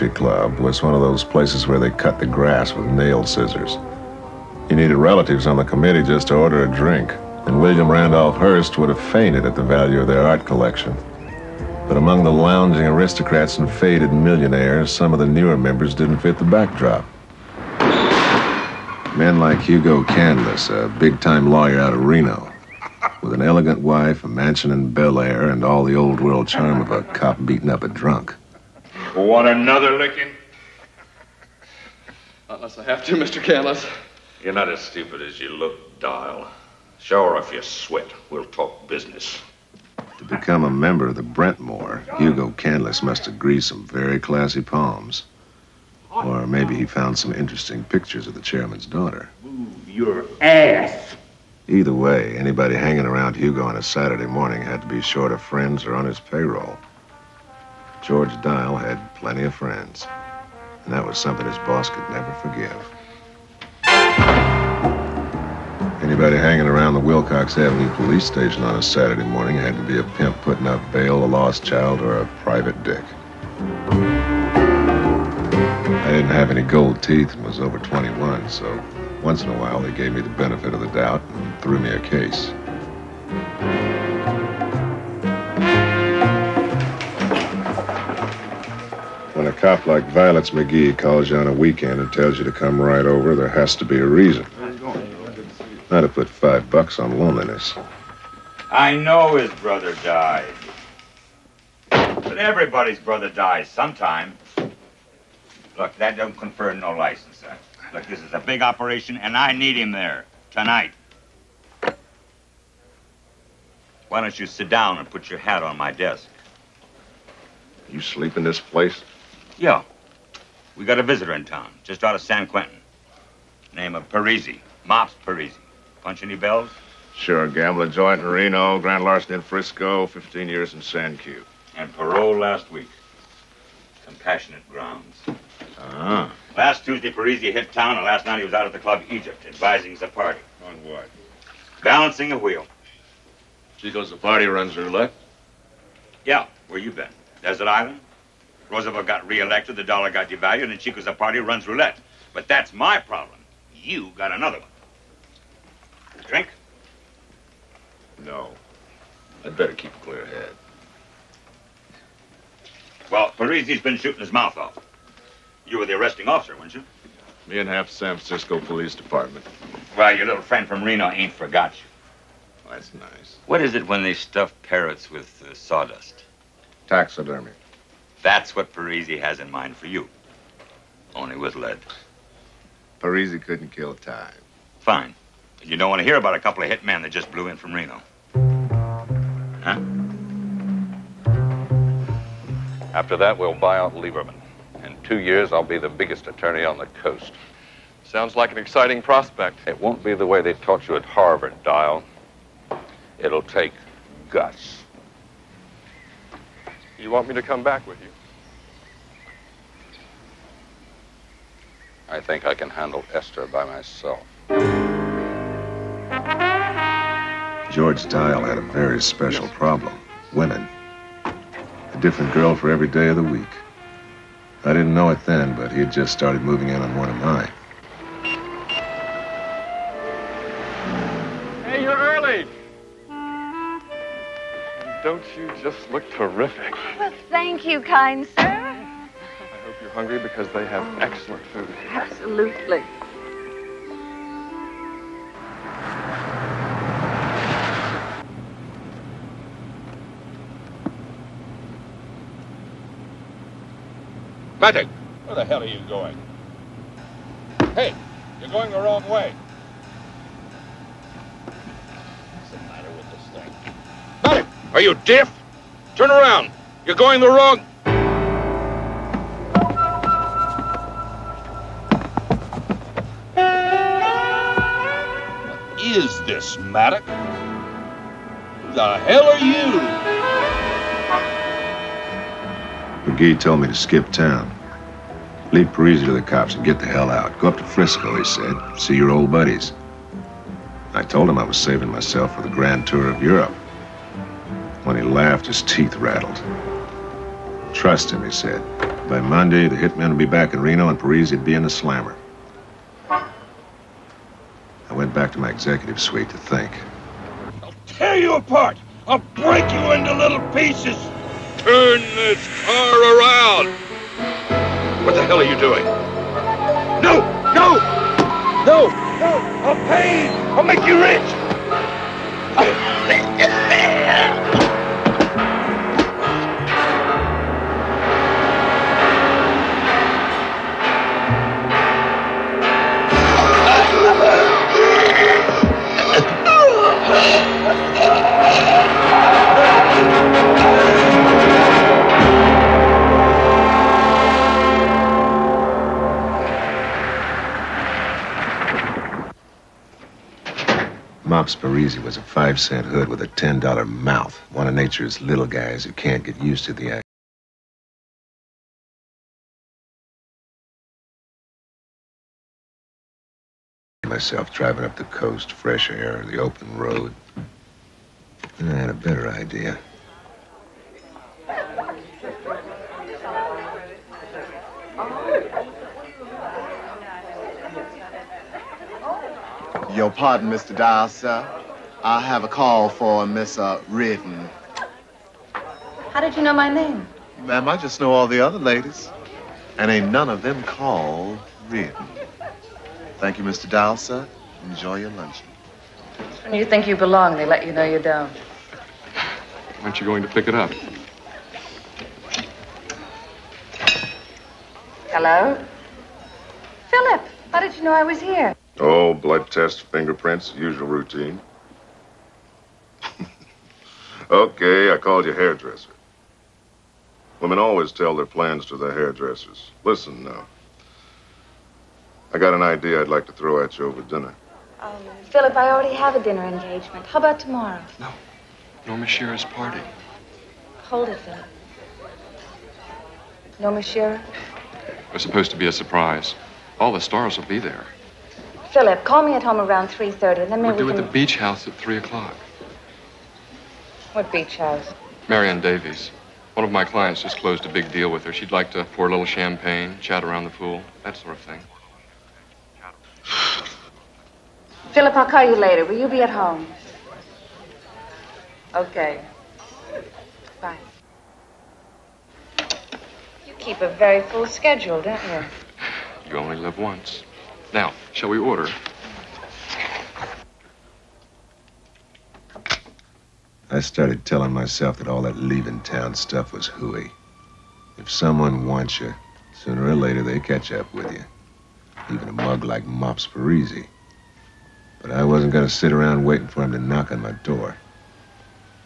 Country Club was one of those places where they cut the grass with nail scissors. You needed relatives on the committee just to order a drink, and William Randolph Hearst would have fainted at the value of their art collection. But among the lounging aristocrats and faded millionaires, some of the newer members didn't fit the backdrop. Men like Hugo Candless, a big time lawyer out of Reno, with an elegant wife, a mansion in Bel Air, and all the old world charm of a cop beating up a drunk. Want another licking? Unless I have to, Mr. Candless. You're not as stupid as you look, Dial. Show her off your sweat. We'll talk business. To become a member of the Brentmore, Hugo Candless must have greased some very classy palms. Or maybe he found some interesting pictures of the chairman's daughter. Move your ass. Either way, anybody hanging around Hugo on a Saturday morning had to be short of friends or on his payroll. George Dial had plenty of friends, and that was something his boss could never forgive. Anybody hanging around the Wilcox Avenue police station on a Saturday morning had to be a pimp putting up bail, a lost child, or a private dick. I didn't have any gold teeth and was over 21, so once in a while they gave me the benefit of the doubt and threw me a case. A cop like Violets McGee calls you on a weekend and tells you to come right over, there has to be a reason. Not to put five bucks on loneliness. I know his brother died. But everybody's brother dies sometime. Look, that don't confer no license, sir. Look, this is a big operation, and I need him there tonight. Why don't you sit down and put your hat on my desk? You sleep in this place? Yeah. We got a visitor in town, just out of San Quentin. Name of Parisi. Mops Parisi. Punch any bells? Sure, gambler joint in Reno, grand larceny in Frisco, 15 years in San Q. And parole last week. Compassionate grounds. Ah. Last Tuesday, Parisi hit town, and last night he was out at the club Egypt, advising the party. On what? Balancing a wheel. Chico's the party runs her roulette. Yeah, where you been? Desert Island? Roosevelt got reelected, the dollar got devalued, and Chico's a party runs roulette. But that's my problem. You got another one. Drink? No. I'd better keep a clear head. Well, Parisi's been shooting his mouth off. You were the arresting officer, weren't you? Me and half San Francisco Police Department. Well, your little friend from Reno ain't forgot you. That's nice. What is it when they stuff parrots with uh, sawdust? Taxidermy. That's what Parisi has in mind for you. Only with lead. Parisi couldn't kill time. Fine. But you don't want to hear about a couple of hit men that just blew in from Reno. Huh? After that, we'll buy out Lieberman. In two years, I'll be the biggest attorney on the coast. Sounds like an exciting prospect. It won't be the way they taught you at Harvard, Dial. It'll take guts. You want me to come back with you? I think I can handle Esther by myself. George Dial had a very special problem women. A different girl for every day of the week. I didn't know it then, but he had just started moving in on one of mine. Hey, you're early. And don't you just look terrific? Well, thank you, kind sir. I hope you're hungry because they have oh. excellent food. Absolutely. Matic, where the hell are you going? Hey, you're going the wrong way. What's the matter with this thing? Matic, are you deaf? Turn around. You're going the wrong. Who the hell are you? McGee told me to skip town. Leave Parisi to the cops and get the hell out. Go up to Frisco, he said. See your old buddies. I told him I was saving myself for the grand tour of Europe. When he laughed, his teeth rattled. Trust him, he said. By Monday, the hitmen will be back in Reno and Parisi would be in the slammer. I went back to my executive suite to think. I'll tear you apart. I'll break you into little pieces. Turn this car around. What the hell are you doing? No, no, no, no. I'll pay. I'll make you rich. Mops Parisi was a five cent hood with a ten dollar mouth. One of nature's little guys who can't get used to the act. Myself driving up the coast, fresh air, the open road. And I had a better idea. Your pardon, Mr. Dial, sir. I have a call for Miss uh, Riordan. How did you know my name? Ma'am, I just know all the other ladies. And ain't none of them called Riordan. Thank you, Mr. Dial, sir. Enjoy your luncheon. When you think you belong, they let you know you don't. Aren't you going to pick it up? Hello? Philip, how did you know I was here? Oh, blood test, fingerprints, usual routine. okay, I called you hairdresser. Women always tell their plans to their hairdressers. Listen now. I got an idea I'd like to throw at you over dinner. Um, Philip, I already have a dinner engagement. How about tomorrow? No. Norma Shearer's party. Hold it, Philip. No, monsieur? It was supposed to be a surprise. All the stars will be there. Philip, call me at home around 3.30, and then maybe due we at can... the beach house at 3 o'clock. What beach house? Marion Davies. One of my clients just closed a big deal with her. She'd like to pour a little champagne, chat around the pool, that sort of thing. Philip, I'll call you later. Will you be at home? Okay. Bye. You keep a very full schedule, don't you? You only live once. Now, shall we order? I started telling myself that all that leaving town stuff was hooey. If someone wants you, sooner or later they catch up with you. Even a mug like Mops Parisi. But I wasn't going to sit around waiting for him to knock on my door.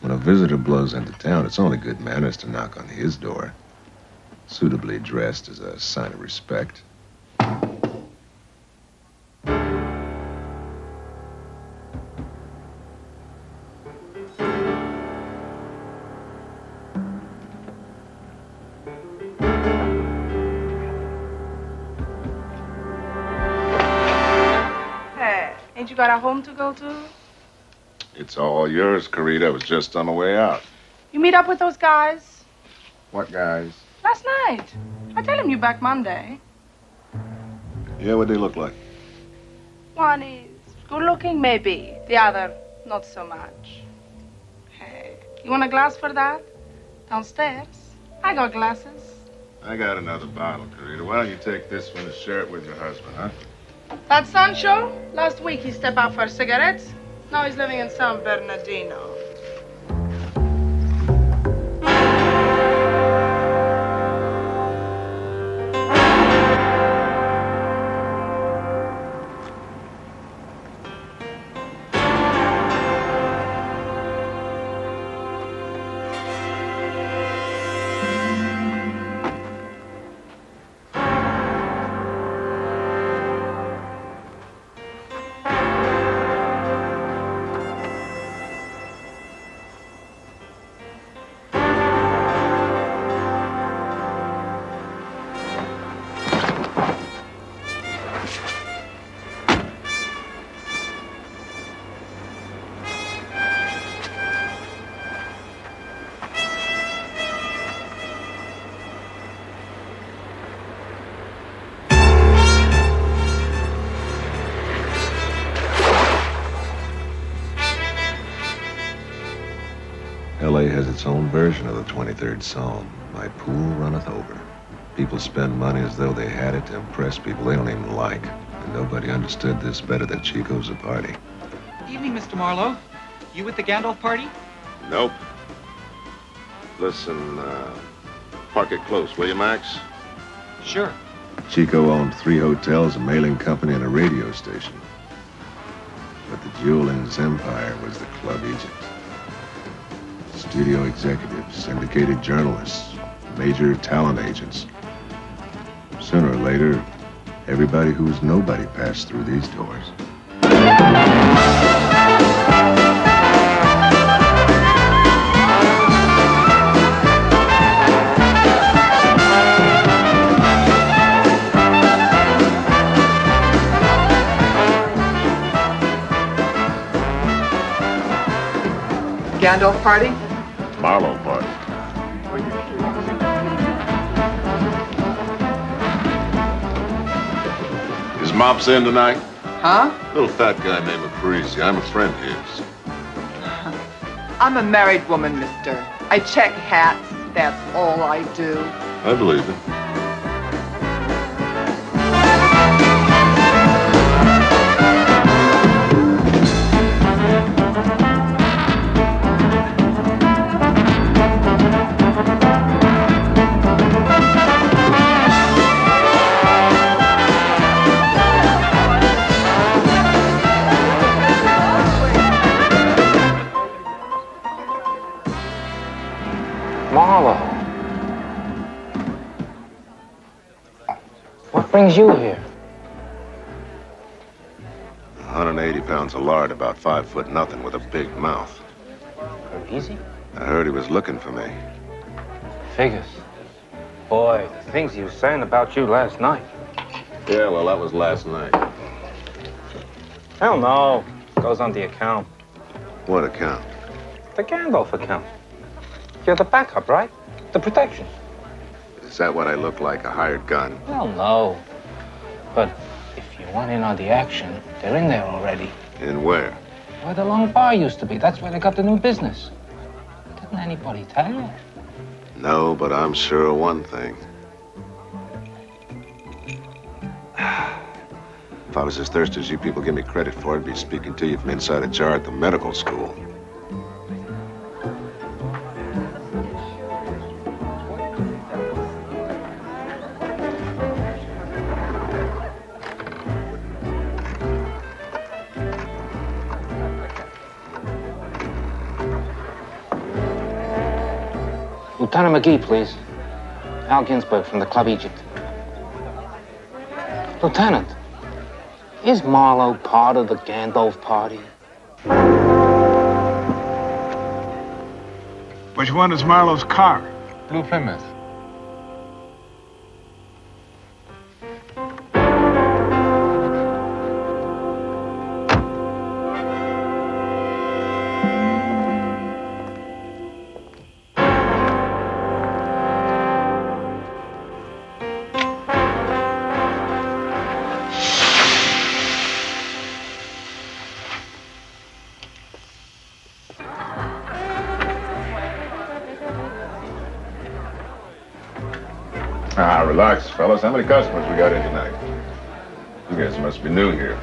When a visitor blows into town, it's only good manners to knock on his door. Suitably dressed as a sign of respect. You got a home to go to? It's all yours, Carita. I was just on my way out. You meet up with those guys? What guys? Last night. I tell him you back Monday. Yeah, what do they look like? One is good looking, maybe. The other, not so much. Hey, you want a glass for that? Downstairs. I got glasses. I got another bottle, Carita. Why don't you take this one and share it with your husband, huh? That Sancho? Last week he stepped out for cigarettes. Now he's living in San Bernardino. Its own version of the 23rd Psalm My pool runneth over. People spend money as though they had it to impress people they don't even like. And nobody understood this better than Chico Party. Evening, Mr. Marlowe. You with the Gandalf party? Nope. Listen, uh, park it close, will you, Max? Sure. Chico owned three hotels, a mailing company, and a radio station. But the jewel in his empire was the Club Egypt. Studio executives, syndicated journalists, major talent agents. Sooner or later, everybody who was nobody passed through these doors. Gandalf party? Marlowe party. Is Mops in tonight? Huh? Little fat guy named Parisi. I'm a friend of his. I'm a married woman, mister. I check hats. That's all I do. I believe it. Five foot nothing, with a big mouth. Easy? I heard he was looking for me. Figures. Boy, the things he was saying about you last night. Yeah, well, that was last night. Hell no. Goes on the account. What account? The Gandalf account. You're the backup, right? The protection. Is that what I look like, a hired gun? Hell no. But if you want in on the action, they're in there already. In where? Where the long bar used to be. That's where they got the new business. Didn't anybody tell you? No, but I'm sure of one thing. If I was as thirsty as you people give me credit for, I'd be speaking to you from inside a jar at the medical school. McGee, please. Al Ginsberg from the Club Egypt. Lieutenant, is Marlowe part of the Gandalf party? Which one is Marlowe's car? Blue Plymouth. Ah, relax, fellas. How many customers we got in tonight? You guys must be new here.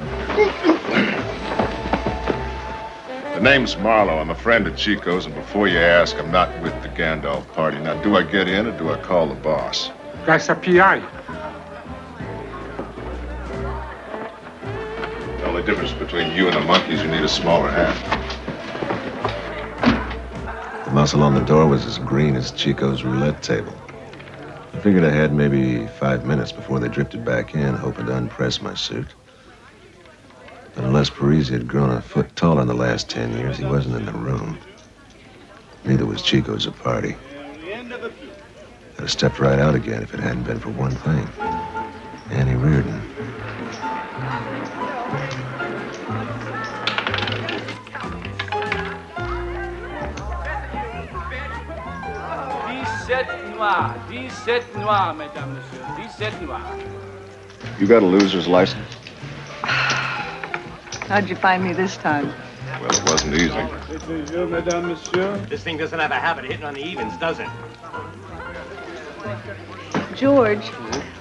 The name's Marlowe. I'm a friend of Chico's, and before you ask, I'm not with the Gandalf party. Now, do I get in or do I call the boss? That's a PI. The only difference between you and the monkeys, you need a smaller hat. The muscle on the door was as green as Chico's roulette table. I figured I had maybe five minutes before they drifted back in, hoping to unpress my suit. But unless Parisi had grown a foot taller in the last ten years, he wasn't in the room. Neither was Chico's a party. I'd have stepped right out again if it hadn't been for one thing. Annie Riordan. Noirs, dix-sept noirs, mesdames, messieurs, dix-sept noirs. You got a loser's license? How'd you find me this time? Well, it wasn't easy. This thing doesn't have a habit of hitting on the evens, does it? George,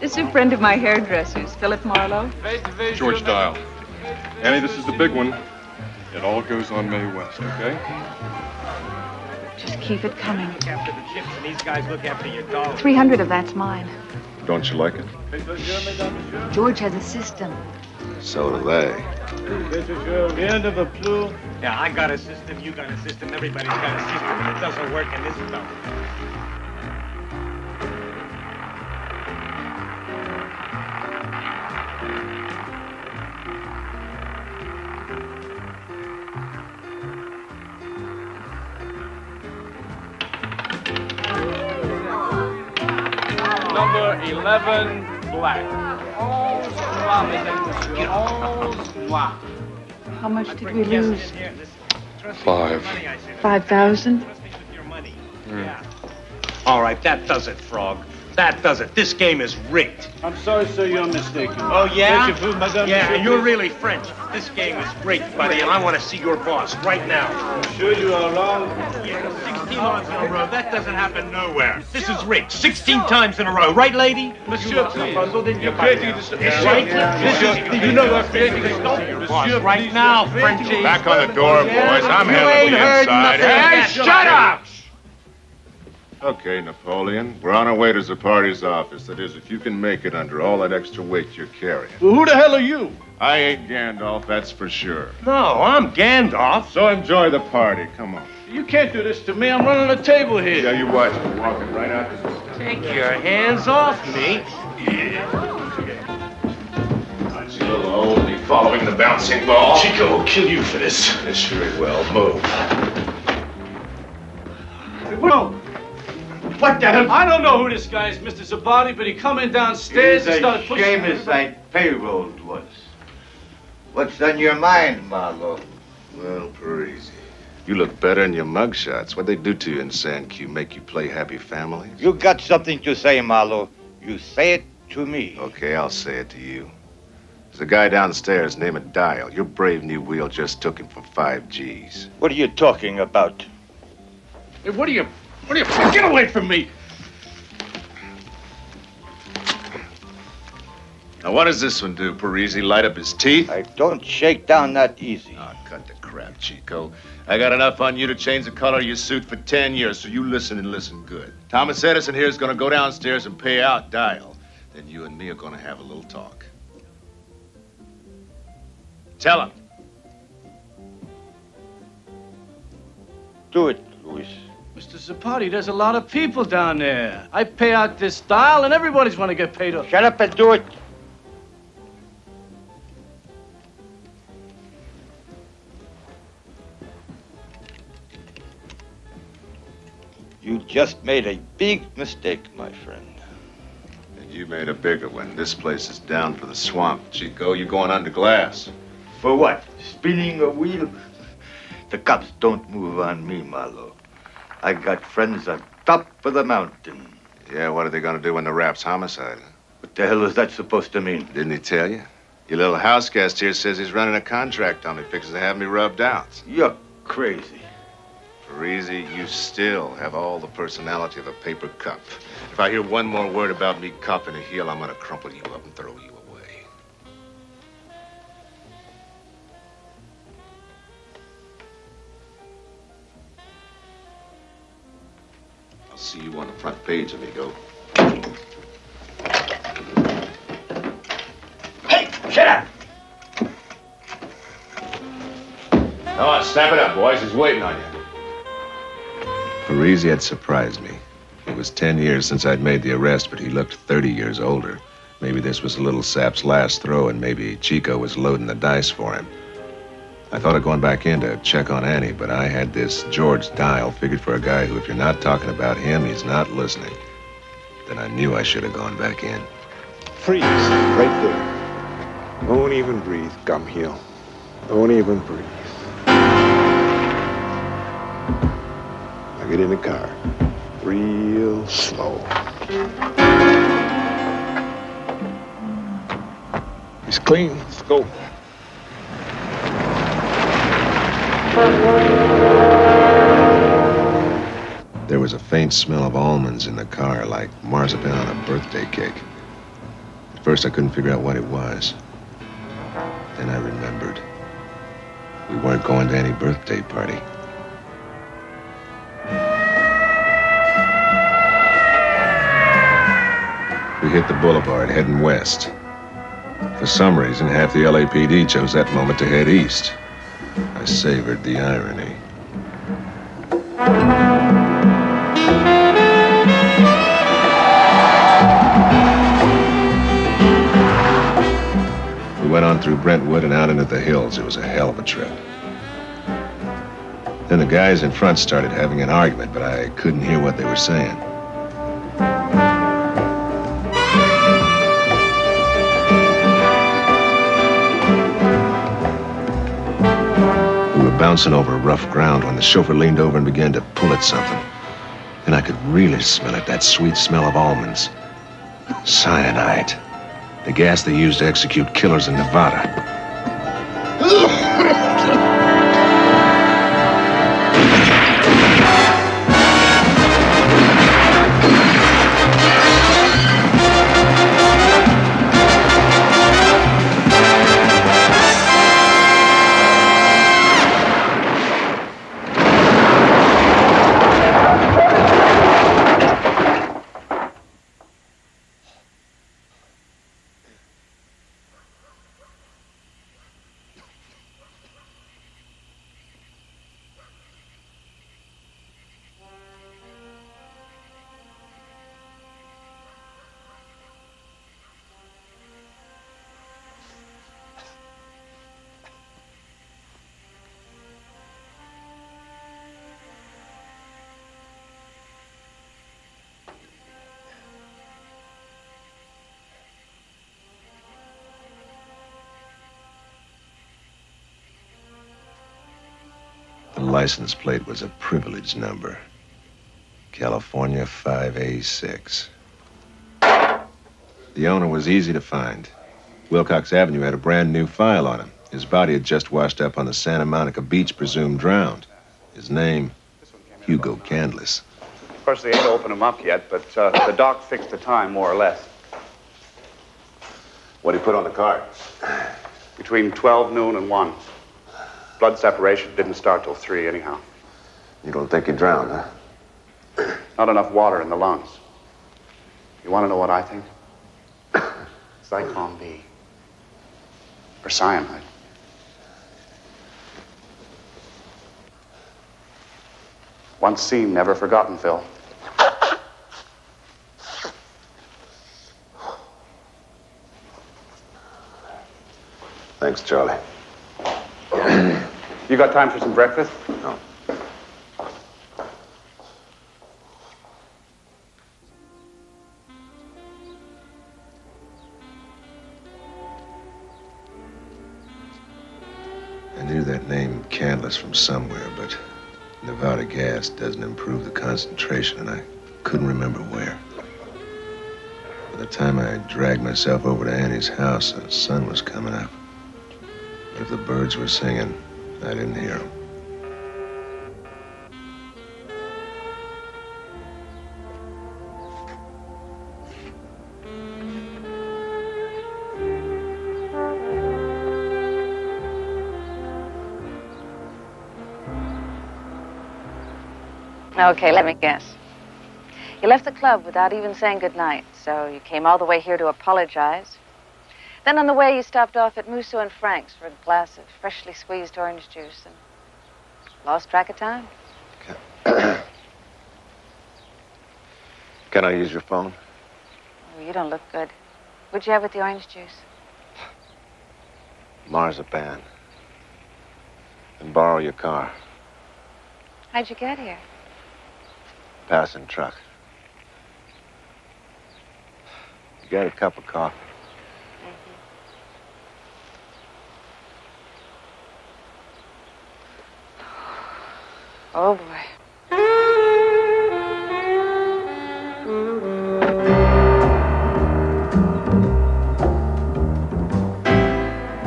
this is a friend of my hairdresser's, Philip Marlowe. George Dial. Annie, this is the big one. It all goes on Mae West, okay? Just keep it coming. Look after the chips, and these guys look after your dollars. 300 of that's mine. Don't you like it? George has a system. So do they. This is your end of a blue. Yeah, I got a system, you got a system, everybody's got a system, and it doesn't work in this stuff. Number 11, black. Onze noir, mesdames, messieurs. How much did we lose? Five. 5,000? Mm. All right, that does it, Frog. That does it. This game is rigged. I'm sorry, sir, you're mistaken. Oh, yeah? Monsieur Fou, madame, Yeah, and you're really French. This game is rigged, buddy, and I want to see your boss right now. I'm Sure you are wrong. Yeah, 16 odds in a row. That doesn't happen nowhere. This is rigged. 16 times in a row. Right, lady? Monsieur, please. Bundled in your You're creating body. this- Yeah, right? This is, you know you're creating a boss right now, Frenchie. Back on the door, boys. I'm You handling ain't the heard inside. nothing Hey, yet. shut up! Okay, Napoleon. We're on our way to the party's office. That is, if you can make it under all that extra weight you're carrying. Well, who the hell are you? I ain't Gandalf, that's for sure. No, I'm Gandalf. So enjoy the party. Come on. You can't do this to me. I'm running the table here. Yeah, you watch me walking right out this door. Take your hands off me. She's a little old to following the bouncing ball. Chico will kill you for this. Yes, very well. Move. Whoa. What the hell? I don't know who this guy is, Mr. Zabati, but he come in downstairs and started pushing... shamus I payrolled was. What's on your mind, Marlowe? Well, Parisi. You look better in your mugshots. What'd they do to you in San Q? Make you play happy families? You got something to say, Marlowe. You say it to me. Okay, I'll say it to you. There's a guy downstairs named Dial. Your brave new wheel just took him for five G's. What are you talking about? Hey, what are you... What are you... Get away from me! Now, what does this one do, Parisi? Light up his teeth? I don't shake down that easy. Oh, cut the crap, Chico. I got enough on you to change the color of your suit for 10 years, so you listen and listen good. Thomas Edison here is going to go downstairs and pay out Dial. Then you and me are going to have a little talk. Tell him. Do it, Luis. Mr. Zapati, there's a lot of people down there. I pay out this dial, and everybody's want to get paid off. Shut up and do it. You just made a big mistake, my friend. And you made a bigger one. This place is down for the swamp, Chico. You're going under glass. For what? Spinning a wheel? The cops don't move on me, Marlowe. I got friends on top of the mountain. Yeah, what are they going to do when the rap's homicide? What the hell is that supposed to mean? Didn't he tell you? Your little house guest here says he's running a contract on me, fixing to have me rubbed out. You're crazy. Parisi, you still have all the personality of a paper cup. If I hear one more word about me copping a heel, I'm going to crumple you up and throw you see you on the front page, amigo. Hey, shut up! Come on, snap it up, boys. He's waiting on you. Parisi had surprised me. It was 10 years since I'd made the arrest, but he looked 30 years older. Maybe this was a Little Sap's last throw, and maybe Chico was loading the dice for him. I thought of going back in to check on Annie, but I had this George Dial figured for a guy who, if you're not talking about him, he's not listening. Then I knew I should have gone back in. Freeze, right there. Don't even breathe, Gumhill. Don't even breathe. Now get in the car. Real slow. He's clean. Let's go. There was a faint smell of almonds in the car, like marzipan on a birthday cake. At first, I couldn't figure out what it was. Then I remembered. We weren't going to any birthday party. We hit the boulevard, heading west. For some reason, half the LAPD chose that moment to head east. I savored the irony. We went on through Brentwood and out into the hills. It was a hell of a trip. Then the guys in front started having an argument, but I couldn't hear what they were saying. Bouncing over rough ground when the chauffeur leaned over and began to pull at something. And I could really smell it, that sweet smell of almonds. Cyanide. The gas they used to execute killers in Nevada. The license plate was a privilege number. California 5A6. The owner was easy to find. Wilcox Avenue had a brand new file on him. His body had just washed up on the Santa Monica beach, presumed drowned. His name, Hugo Candless. Of course, they ain't opened him up yet, but uh, the doc fixed the time, more or less. What did he put on the card? Between 12 noon and 1. Blood separation didn't start till 3, anyhow. You don't think he drowned, huh? Not enough water in the lungs. You want to know what I think? Zyklon B. Or cyanide. Once seen, never forgotten, Phil. Thanks, Charlie. You got time for some breakfast? No. I knew that name Candless from somewhere, but Nevada gas doesn't improve the concentration, and I couldn't remember where. By the time I dragged myself over to Annie's house, the sun was coming up. But if the birds were singing, I didn't hear them. Okay, let me guess. You left the club without even saying goodnight, so you came all the way here to apologize. Then on the way, you stopped off at Musso and Frank's for a glass of freshly squeezed orange juice and lost track of time. Can I use your phone? Oh, you don't look good. What'd you have with the orange juice? Marzipan. And borrow your car. How'd you get here? Passing truck. You got a cup of coffee? Oh, boy.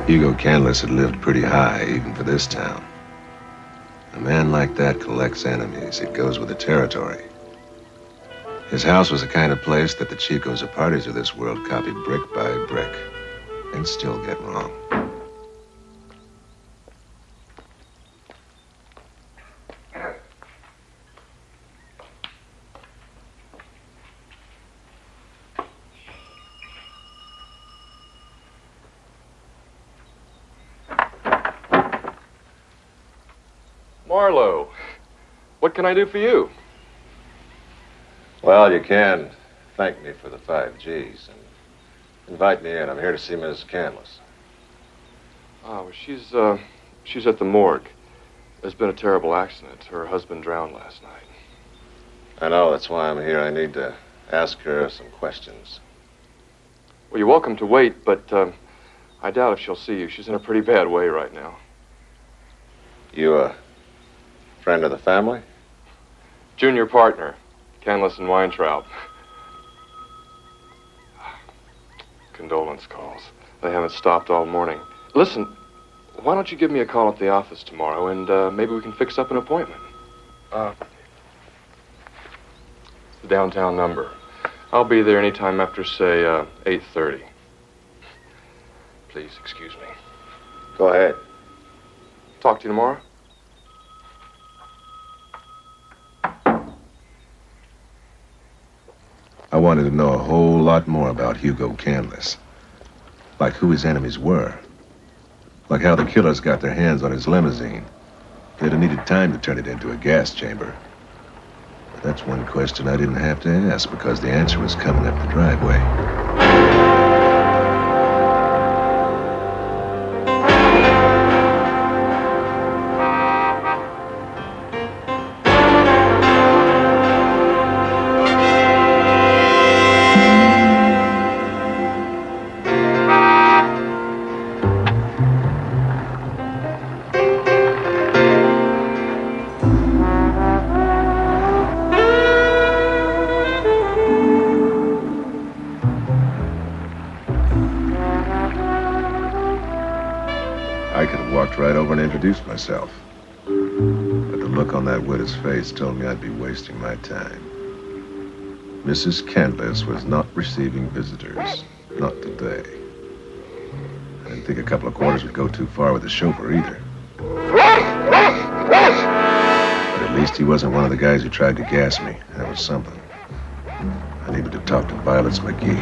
Hugo Candless had lived pretty high, even for this town. A man like that collects enemies. It goes with the territory. His house was the kind of place that the Chicos or parties of this world copy brick by brick and still get wrong. Marlowe, what can I do for you? Well, you can thank me for the five G's and invite me in. I'm here to see Miss Candless. Oh, she's, uh, she's at the morgue. There's been a terrible accident. Her husband drowned last night. I know, that's why I'm here. I need to ask her some questions. Well, you're welcome to wait, but um, I doubt if she'll see you. She's in a pretty bad way right now. You a friend of the family? Junior partner, Candless and Weintraub. Condolence calls. They haven't stopped all morning. Listen, why don't you give me a call at the office tomorrow, and uh, maybe we can fix up an appointment. Uh, the downtown number. I'll be there anytime after, say, uh, 8.30. Please excuse me. Go ahead. Talk to you tomorrow. I wanted to know a whole lot more about Hugo Candless. Like who his enemies were. Like how the killers got their hands on his limousine. They'd have needed time to turn it into a gas chamber. But that's one question I didn't have to ask because the answer was coming up the driveway. Right over introduced myself. But the look on that widow's face told me I'd be wasting my time. Mrs. Candless was not receiving visitors. Not today. I didn't think a couple of quarters would go too far with the chauffeur either. But at least he wasn't one of the guys who tried to gas me. That was something. I needed to talk to Violets McGee.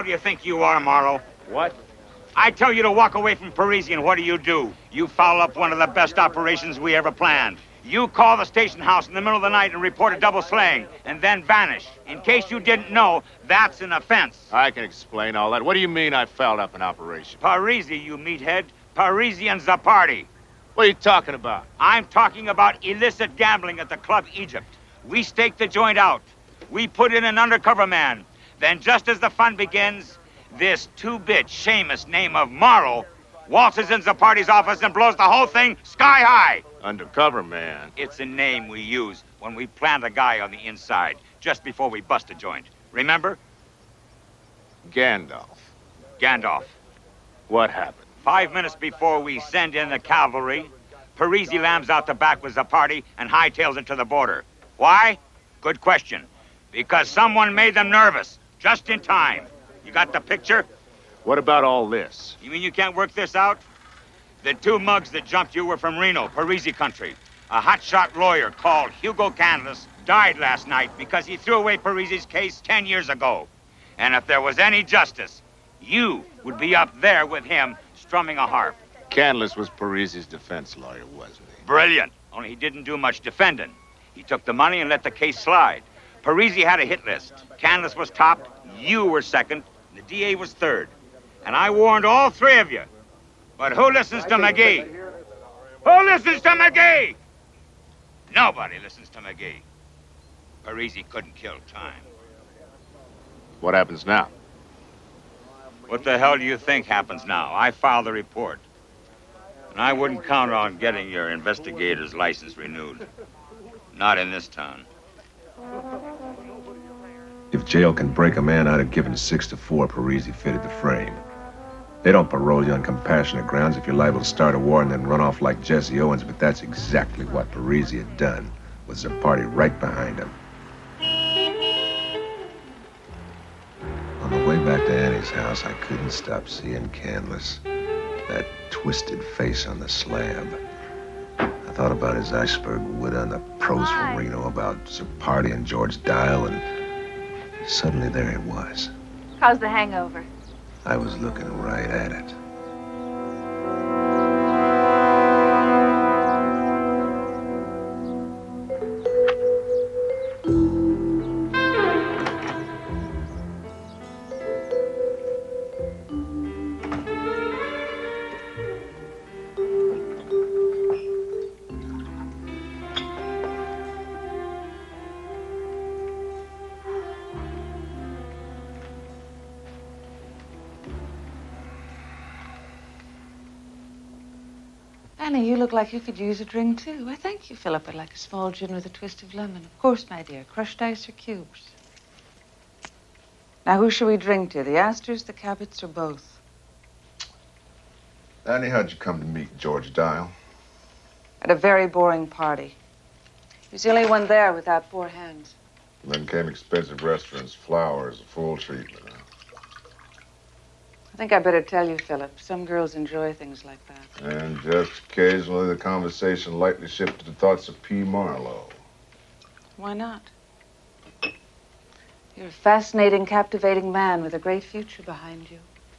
Hell do you think you are, Marlowe? What? I tell you to walk away from Parisian. What do you do? You foul up one of the best operations we ever planned. You call the station house in the middle of the night and report a double slaying, and then vanish. In case you didn't know, that's an offense. I can explain all that. What do you mean I fouled up an operation? Parisi, you meathead. Parisian's the party. What are you talking about? I'm talking about illicit gambling at the Club Egypt. We staked the joint out. We put in an undercover man. Then, just as the fun begins, this two-bit shamus name of Marlowe waltzes into the party's office and blows the whole thing sky high. Undercover man. It's a name we use when we plant a guy on the inside, just before we bust a joint. Remember? Gandalf. Gandalf. What happened? Five minutes before we send in the cavalry, Parisi lambs out the back with the party and hightails it to the border. Why? Good question. Because someone made them nervous, just in time. You got the picture? What about all this? You mean you can't work this out? The two mugs that jumped you were from Reno, Parisi country. A hotshot lawyer called Hugo Candless died last night because he threw away Parisi's case ten years ago. And if there was any justice, you would be up there with him strumming a harp. Candless was Parisi's defense lawyer, wasn't he? Brilliant. Only he didn't do much defending. He took the money and let the case slide. Parisi had a hit list. Candless was top, you were second, the DA was third. And I warned all three of you. But who listens to McGee? Who listens to McGee? Nobody listens to McGee. Parisi couldn't kill time. What happens now? What the hell do you think happens now? I filed the report. And I wouldn't count on getting your investigator's license renewed. Not in this town. If jail can break a man, I'd have given six to four Parisi fitted the frame. They don't parole you on compassionate grounds if you're liable to start a war and then run off like Jesse Owens, but that's exactly what Parisi had done, with the party right behind him. On the way back to Annie's house, I couldn't stop seeing Candless. That twisted face on the slab. I thought about his iceberg wood and the pros from Reno, about Zapardi and George Dial, and suddenly there it was. How's the hangover? I was looking right at it. Look like you could use a drink, too. Why, thank you, Philip. I'd like a small gin with a twist of lemon. Of course, my dear. Crushed ice or cubes. Now, who shall we drink to? The Astors, the Cabots, or both? Annie, how'd you come to meet George Dial? At a very boring party. He was the only one there without four hands. Then came expensive restaurants, flowers, a full treatment. I think I better tell you, Philip. Some girls enjoy things like that. And just occasionally the conversation lightly shifted to thoughts of P. Marlowe. Why not? You're a fascinating, captivating man with a great future behind you.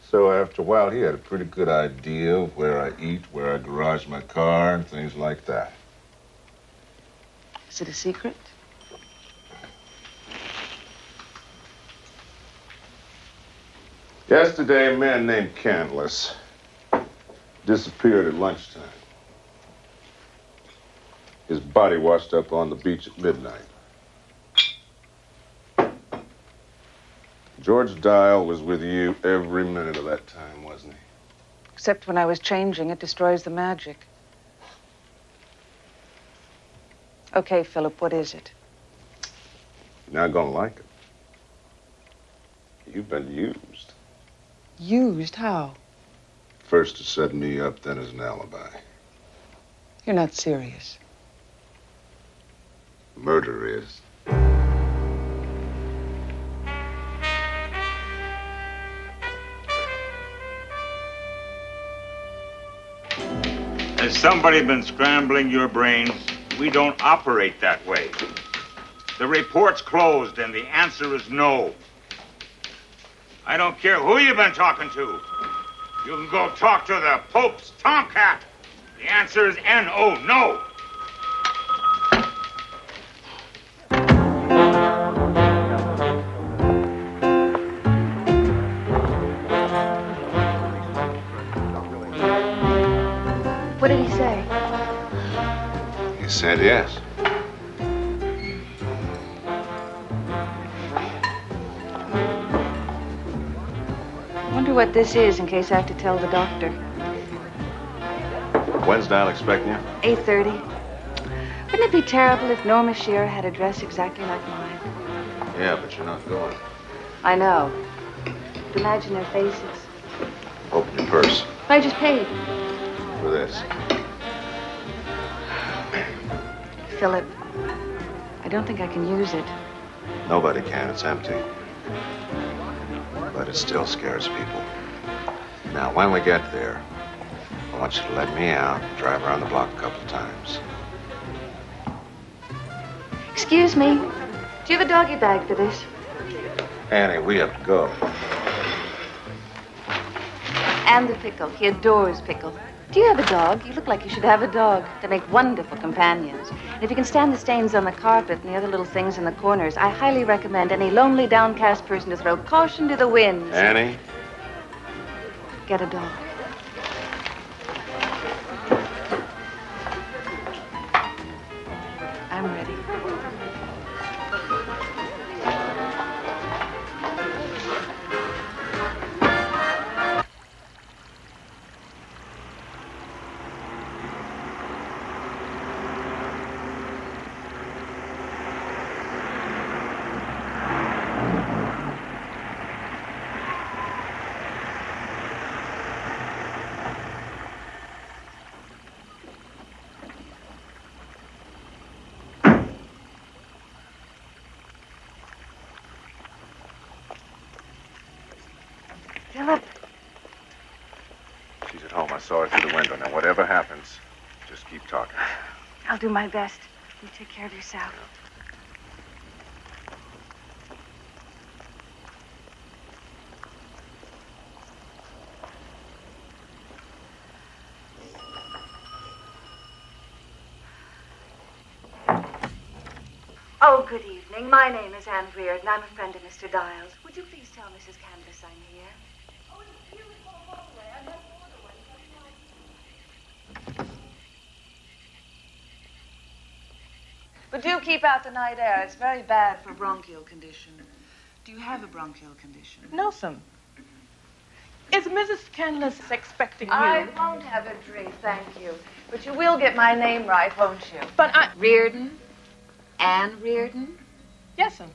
So after a while, he had a pretty good idea of where I eat, where I garage my car, and things like that. Is it a secret? Yesterday, a man named Candless disappeared at lunchtime. His body washed up on the beach at midnight. George Dial was with you every minute of that time, wasn't he? Except when I was changing, it destroys the magic. Okay, Philip, what is it? You're not gonna like it. You've been used. Used? How? First to set me up, then as an alibi. You're not serious. Murder is. Has somebody been scrambling your brains? We don't operate that way. The report's closed, and the answer is no. I don't care who you've been talking to. You can go talk to the Pope's tomcat. The answer is N-O, no. What did he say? He said yes. Wonder what this is in case I have to tell the doctor. When's Dial expecting you? 8.30. Wouldn't it be terrible if Norma Shearer had a dress exactly like mine? Yeah, but you're not going. I know. But imagine their faces. Open your purse I just paid. for this. Philip, I don't think I can use it. Nobody can. It's empty. It still scares people. Now, when we get there, I want you to let me out and drive around the block a couple of times. Excuse me. Do you have a doggy bag for this? Annie, we have to go. And the pickle. He adores pickle. Do you have a dog? You look like you should have a dog. They make wonderful companions. And if you can stand the stains on the carpet and the other little things in the corners, I highly recommend any lonely, downcast person to throw caution to the winds. Annie? Get a dog. Philip, She's at home. I saw her through the window. Now, whatever happens, just keep talking. I'll do my best. You take care of yourself. Oh, good evening. My name is Anne Riordan. I'm a friend of Mr. Dials. Would you please tell Mrs. Candless I'm here? But do keep out the night air. It's very bad for bronchial condition. Do you have a bronchial condition? No, sir. Is Mrs. Candless expecting you? I won't have a drink, thank you. But you will get my name right, won't you? But I. Riordan? Anne Riordan? Yes, sir.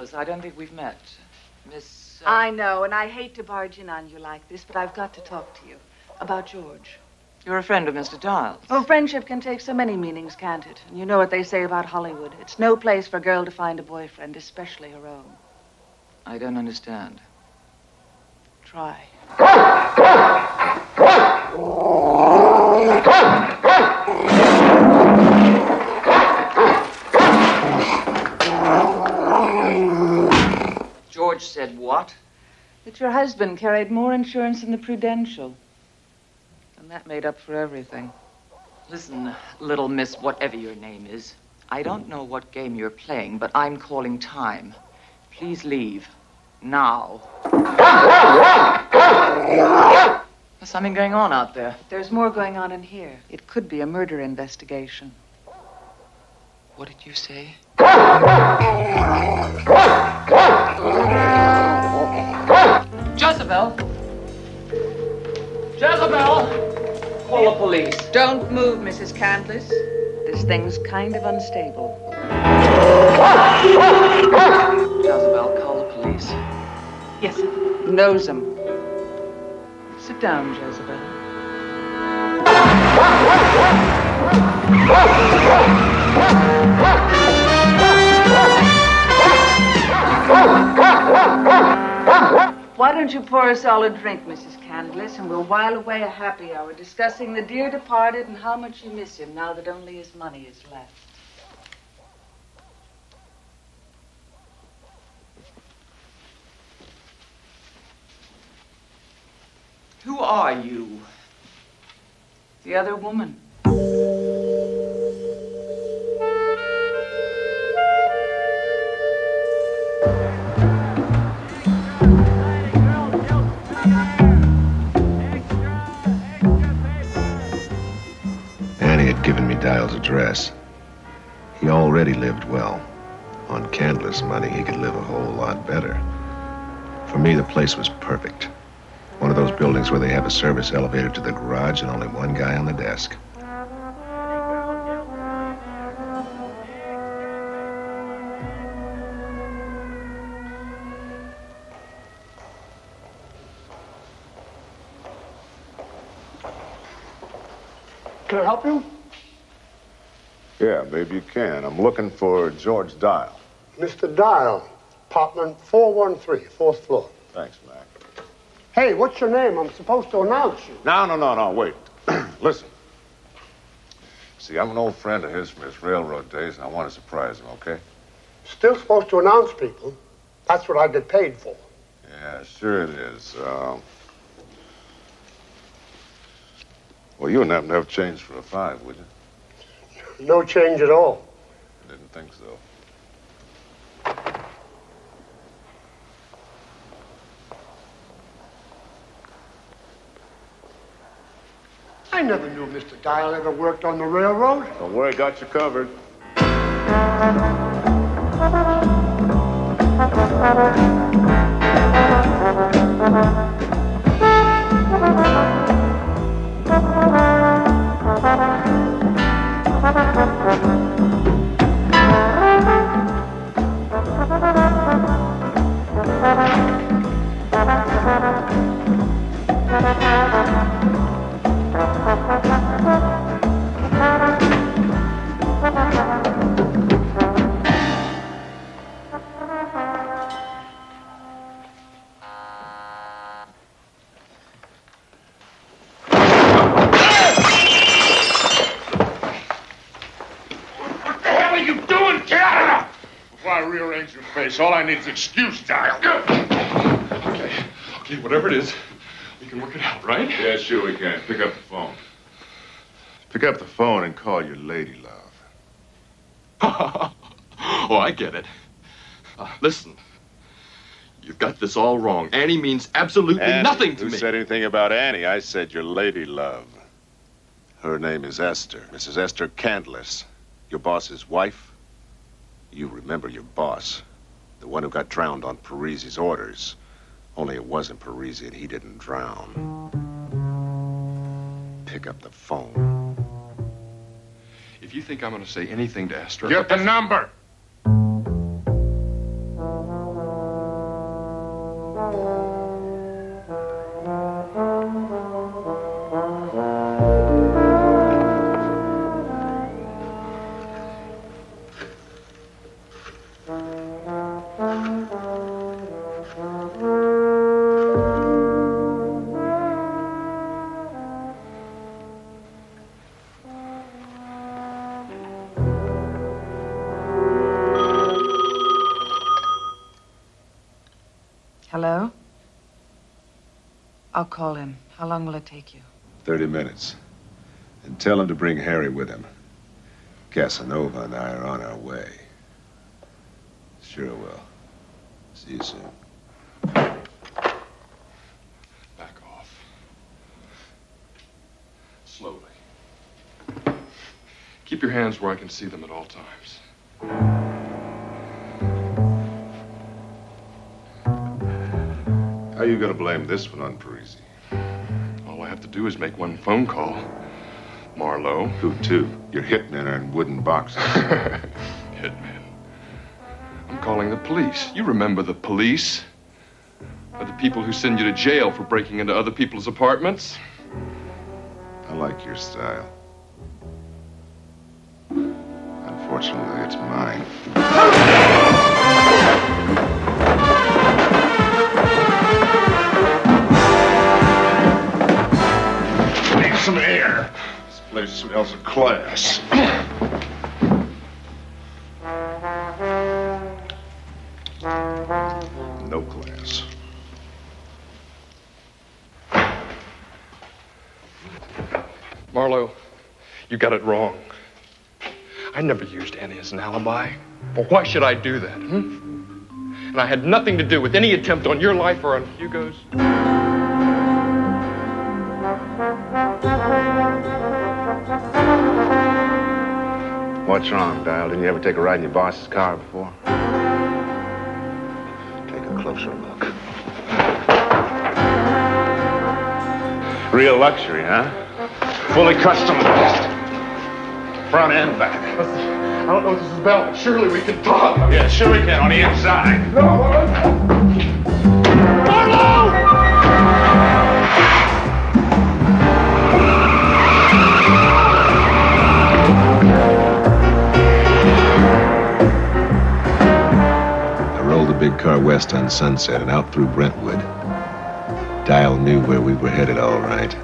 Esther I don't think we've met. Miss. Uh, I know, and I hate to barge in on you like this, but I've got to talk to you about George. You're a friend of Mr. Dials. Well, friendship can take so many meanings, can't it? And you know what they say about Hollywood. It's no place for a girl to find a boyfriend, especially her own. I don't understand. Try. George said what? That your husband carried more insurance than the Prudential. And that made up for everything. Listen, little miss, whatever your name is, I don't know what game you're playing, but I'm calling time. Please leave. Now. There's something going on out there. There's more going on in here. It could be a murder investigation. What did you say? Jezebel! Jezebel! Call the police. Don't move, Mrs. Candless. This thing's kind of unstable. Jezebel, call the police. Yes, sir. Knows 'em. Sit down, Jezebel. Why don't you pour us all a drink, Mrs. Candless, and we'll while away a happy hour discussing the dear departed and how much you miss him now that only his money is left. Who are you? The other woman. Me address. He already lived well. On Candless money, he could live a whole lot better. For me, the place was perfect. One of those buildings where they have a service elevator to the garage and only one guy on the desk. Can. I'm looking for George Dial. Mr. Dial, apartment 413, fourth floor. Thanks, Mac. Hey, what's your name? I'm supposed to announce you. No, no, no, no, wait. Listen. See, I'm an old friend of his from his railroad days, and I want to surprise him, okay? Still supposed to announce people. That's what I get paid for. Yeah, sure it is. Um, well, you wouldn't happen to have change for a five, would you? No change at all. I Didn't think so. I never knew Mr. Dial ever worked on the railroad. Don't worry, got you covered. Face, all I need is excuse, Dial. Okay, okay, whatever it is, we can work it out, right? Yeah, sure we can. Pick up the phone. Pick up the phone and call your lady love. oh, I get it. Uh, listen, you've got this all wrong. Annie means absolutely Annie. nothing to Who me. said anything about Annie? I said your lady love. Her name is Esther, Mrs. Esther Candless. Your boss's wife. You remember your boss, the one who got drowned on Parisi's orders. Only it wasn't Parisi and he didn't drown. Pick up the phone. If you think I'm going to say anything to Esther, Get the number. Hello? call him. How long will it take you? 30 minutes. And tell him to bring Harry with him. Casanova and I are on our way. Sure will. See you soon. back off. Slowly. Keep your hands where I can see them at all times. You gonna blame this one on Parisi? All I have to do is make one phone call. Marlowe. Who to? You're hitting in in wooden boxes. hitmen. I'm calling the police. You remember the police? Are the people who send you to jail for breaking into other people's apartments? I like your style. Marlowe, you got it wrong. I never used Annie as an alibi. Well, why should I do that, hmm? And I had nothing to do with any attempt on your life or on Hugo's. What's wrong, Dial? Didn't you ever take a ride in your boss's car before? Take a closer look. Real luxury, huh? Fully customized. Front and back. I don't know what this is about, but surely we can talk. Yeah, sure we can, on the inside. No, I rolled the big car west on Sunset and out through Brentwood. Dial knew where we were headed all right.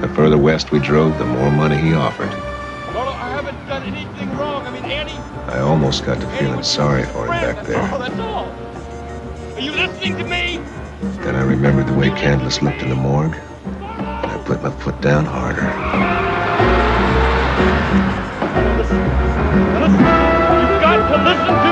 The further west we drove, the more money he offered. Marlowe, I haven't done anything wrong. I mean, Annie. I almost got to feeling sorry for him back Oh, there. that's all. Are you listening to me? Then I remembered the way Candless looked in the morgue, and I put my foot down harder. Listen, listen, You've got to listen to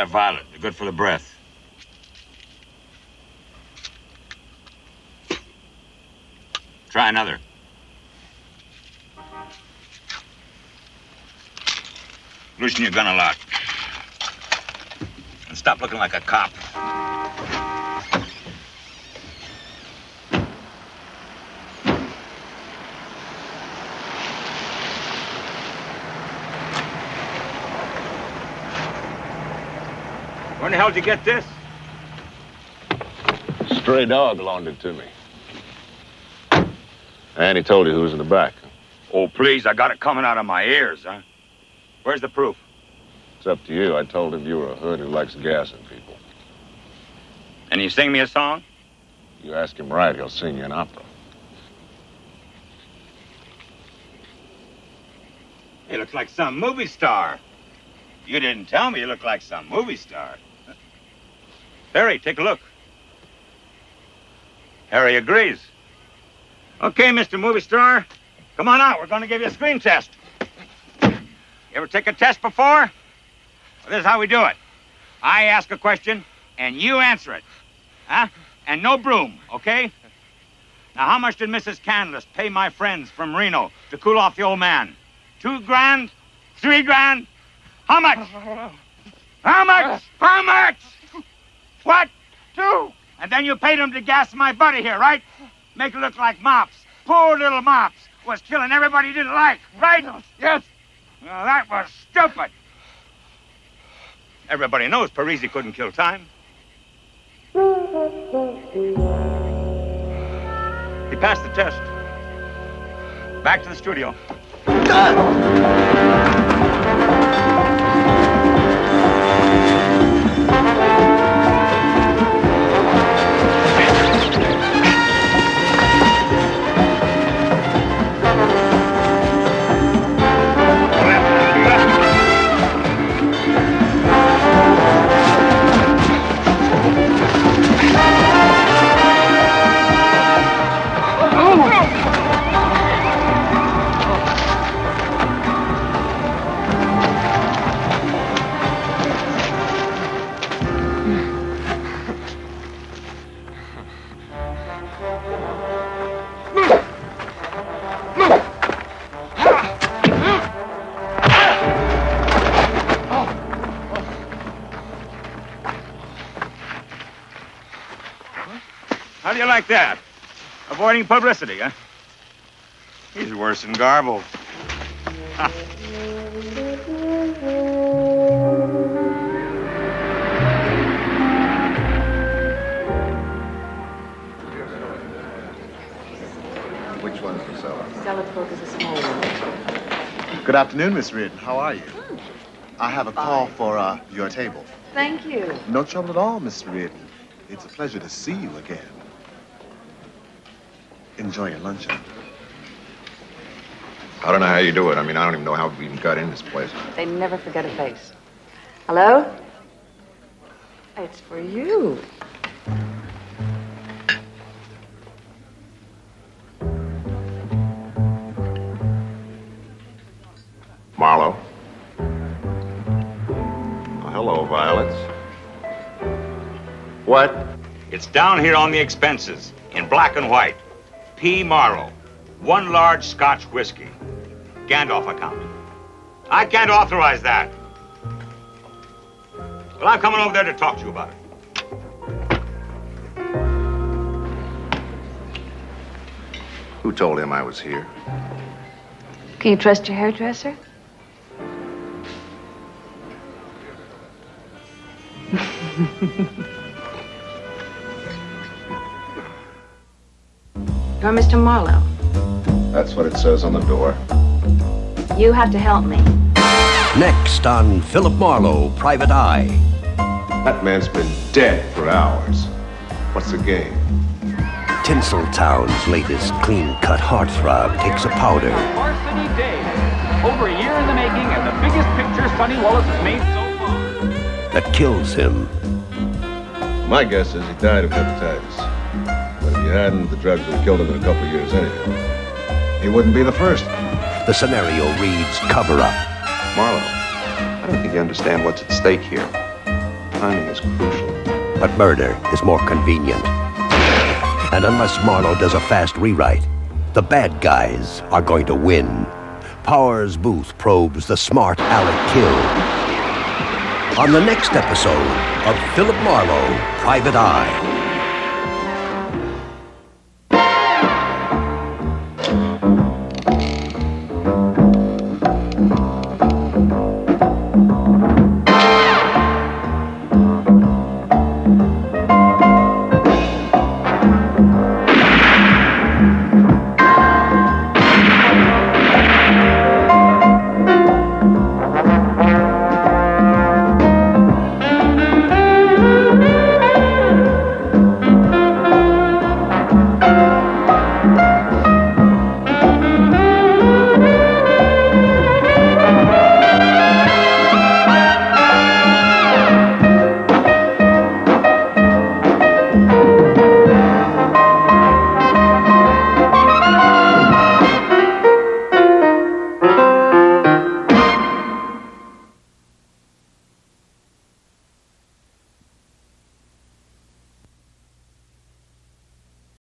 a violet. They're good for the breath. Try another. Loosen your gun a lot. And stop looking like a cop. Where in the hell did you get this? Stray dog loaned it to me. And he told you who was in the back. Oh, please, I got it coming out of my ears, huh? Where's the proof? It's up to you. I told him you were a hood who likes gassing people. And you sing me a song? You ask him right, he'll sing you an opera. He looks like some movie star. You didn't tell me you look like some movie star. Harry, take a look. Harry agrees. Okay, Mr. Movie Star. Come on out. We're going to give you a screen test. You ever take a test before? Well, this is how we do it. I ask a question, and you answer it. Huh? And no broom, okay? Now, how much did Mrs. Candless pay my friends from Reno to cool off the old man? Two grand? Three grand? How much? How much? How much? What? Two. And then you paid them to gas my buddy here, right? Make it look like Mops. Poor little Mops was killing everybody he didn't like, right? Yes. Well, that was stupid. Everybody knows Parisi couldn't kill time. He passed the test. Back to the studio. How that? Avoiding publicity, huh? He's worse than Garbo. Which one's the cellar? Cellar cloak is a small one. Good afternoon, Miss Riordan. How are you? I have a call for uh, your table. Thank you. No trouble at all, Mr. Riordan. It's a pleasure to see you again. Enjoy your luncheon. I don't know how you do it. I mean, I don't even know how we even got in this place. They never forget a face. Hello? It's for you. Marlowe. Oh, hello, Violets. What? It's down here on the expenses in black and white. P. Marlowe. One large Scotch whiskey. Gandalf account. I can't authorize that. Well, I'm coming over there to talk to you about it. Who told him I was here? Can you trust your hairdresser? You're Mr. Marlowe. That's what it says on the door. You have to help me. Next on Philip Marlowe, Private Eye. That man's been dead for hours. What's the game? Tinseltown's latest clean-cut heartthrob takes a powder Varsity Day. Over a year in the making and the biggest picture Sonny Wallace has made so far. that kills him. My guess is he died of hepatitis. But if he hadn't, the drugs would have killed him in a couple of years anyhow. He wouldn't be the first. The scenario reads cover up. Marlowe, I don't think you understand what's at stake here. Timing is crucial. But murder is more convenient. And unless Marlowe does a fast rewrite, the bad guys are going to win. Powers Boothe probes the smart Alec Kill. On the next episode of Philip Marlowe, Private Eye.